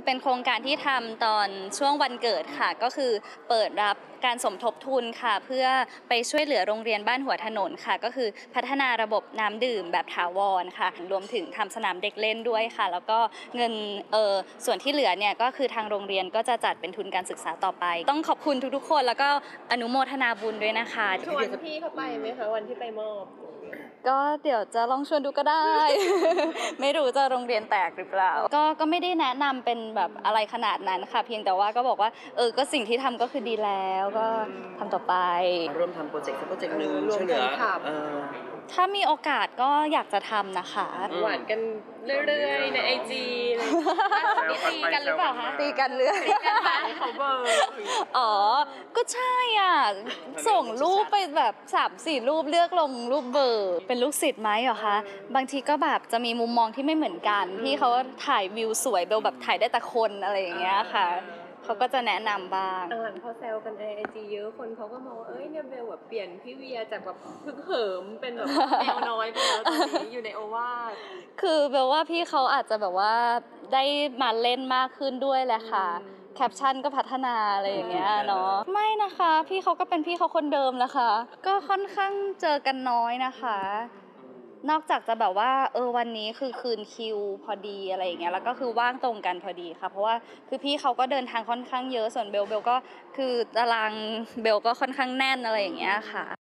คือเป็นโครงการที่ทำตอนช่วงวันเกิดค่ะ ก็คือเปิดรับการสมทบทุนค่ะ เพื่อไปช่วยเหลือโรงเรียนบ้านหัวถนนค่ะ ก็คือพัฒนาระบบน้ำดื่มแบบถาวรค่ะ รวมถึงทำสนามเด็กเล่นด้วยค่ะ แล้วก็เงินเออส่วนที่เหลือเนี่ยก็คือทางโรงเรียนก็จะจัดเป็นทุนการศึกษาต่อไป ต้องขอบคุณทุกๆ คน แล้วก็อนุโมทนาบุญด้วยนะคะชวนพี่เขาไปไหมคะวันที่ไปมอบก็เดี๋ยวจะลองชวนดูก็ได้ ไม่รู้จะโรงเรียนแตกหรือเปล่า ก็ก็ไม่ได้แนะนำเป็นแบบอะไรขนาดนั้นค่ะ เพียงแต่ว่าก็บอกว่าเออก็สิ่งที่ทำก็คือดีแล้วก็ทำต่อไปมาร่วมทำโปรเจกต์สักโปรเจกต์หนึ่งเออรวมช่วยเหลือกันขับเออถ้ามีโอกาสก็อยากจะทำนะคะอืมหวานกันเรื่อยๆในไอจี ตีกันหรือเปล่าคะตีกันเรื่อยกันบ้างเขาเบอร์อ๋อ ก็ใช่อะ ส่งรูปไปแบบสามสี่รูปเลือกลงรูปเบอร์เป็นลูกศิษย์ไหมเหรอคะ บางทีก็แบบจะมีมุมมองที่ไม่เหมือนกันที่เขาถ่ายวิวสวยเบลแบบถ่ายได้แต่คนอะไรอย่างเงี้ยค่ะเขาก็จะแนะนำบ้างหลังๆพอแซวกันในไอจีเยอะคนเขาก็มองว่าเอ้ยเนี่ยเบลแบบเปลี่ยนพี่เวียจากแบบพึกเหิมเป็นแบบแมวน้อยไปแล้วตอนนี้อยู่ในโอวาทคือเบลว่าพี่เขาอาจจะแบบว่า ได้มาเล่นมากขึ้นด้วยแหละค่ะอืมแคปชั่นก็พัฒนาอะไรอย่างเงี้ยเนาะไม่นะคะ พี่เขาก็เป็นพี่เขาคนเดิมแหละค่ะ ก็ค่อนข้างเจอกันน้อยนะคะ นอกจากจะแบบว่า เออวันนี้คือคืนคิวพอดีอะไรอย่างเงี้ยแล้วก็คือว่างตรงกันพอดีค่ะ เพราะว่าคือพี่เขาก็เดินทางค่อนข้างเยอะส่วนเบลเบลก็คือตารางเบลก็ค่อนข้างแน่นอะไรอย่างเงี้ยค่ะ